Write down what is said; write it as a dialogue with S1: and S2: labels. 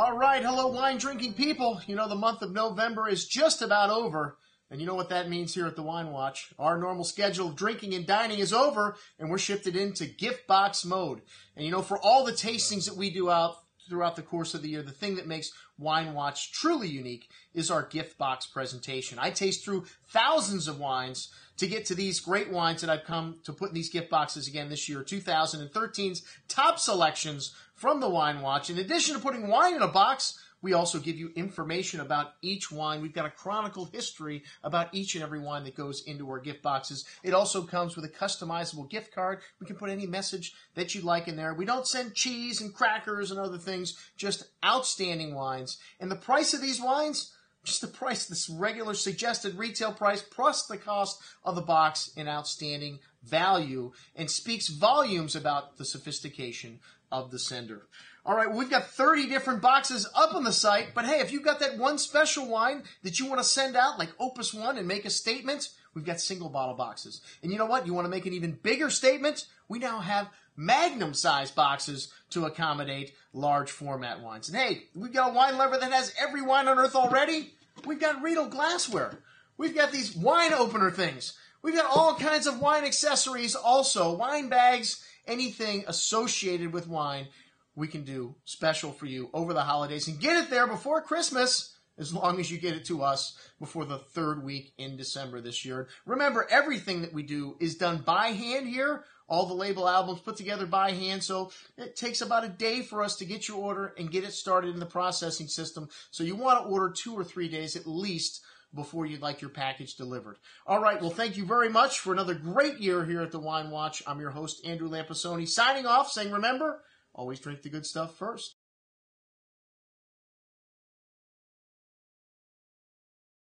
S1: All right, hello, wine drinking people. You know, the month of November is just about over. And you know what that means here at the Wine Watch. Our normal schedule of drinking and dining is over, and we're shifted into gift box mode. And you know, for all the tastings that we do out throughout the course of the year, the thing that makes Wine Watch truly unique is our gift box presentation. I taste through thousands of wines to get to these great wines that I've come to put in these gift boxes again this year, 2013's top selections from the Wine Watch. In addition to putting wine in a box, we also give you information about each wine. We've got a chronicle history about each and every wine that goes into our gift boxes. It also comes with a customizable gift card. We can put any message that you'd like in there. We don't send cheese and crackers and other things, just outstanding wines. And the price of these wines, just the price, this regular suggested retail price plus the cost of the box in outstanding value and speaks volumes about the sophistication of the sender. All right, we've got 30 different boxes up on the site, but hey, if you've got that one special wine that you want to send out, like Opus One, and make a statement, we've got single bottle boxes. And you know what? You want to make an even bigger statement? We now have magnum size boxes to accommodate large format wines. And hey, we've got a wine lover that has every wine on earth already. We've got Riedel glassware. We've got these wine opener things. We've got all kinds of wine accessories also, wine bags, anything associated with wine we can do special for you over the holidays and get it there before Christmas as long as you get it to us before the third week in December this year. Remember, everything that we do is done by hand here. All the label albums put together by hand. So it takes about a day for us to get your order and get it started in the processing system. So you want to order two or three days at least before you'd like your package delivered. All right. Well, thank you very much for another great year here at the Wine Watch. I'm your host, Andrew Lampasone, signing off saying, remember, always drink the good stuff first.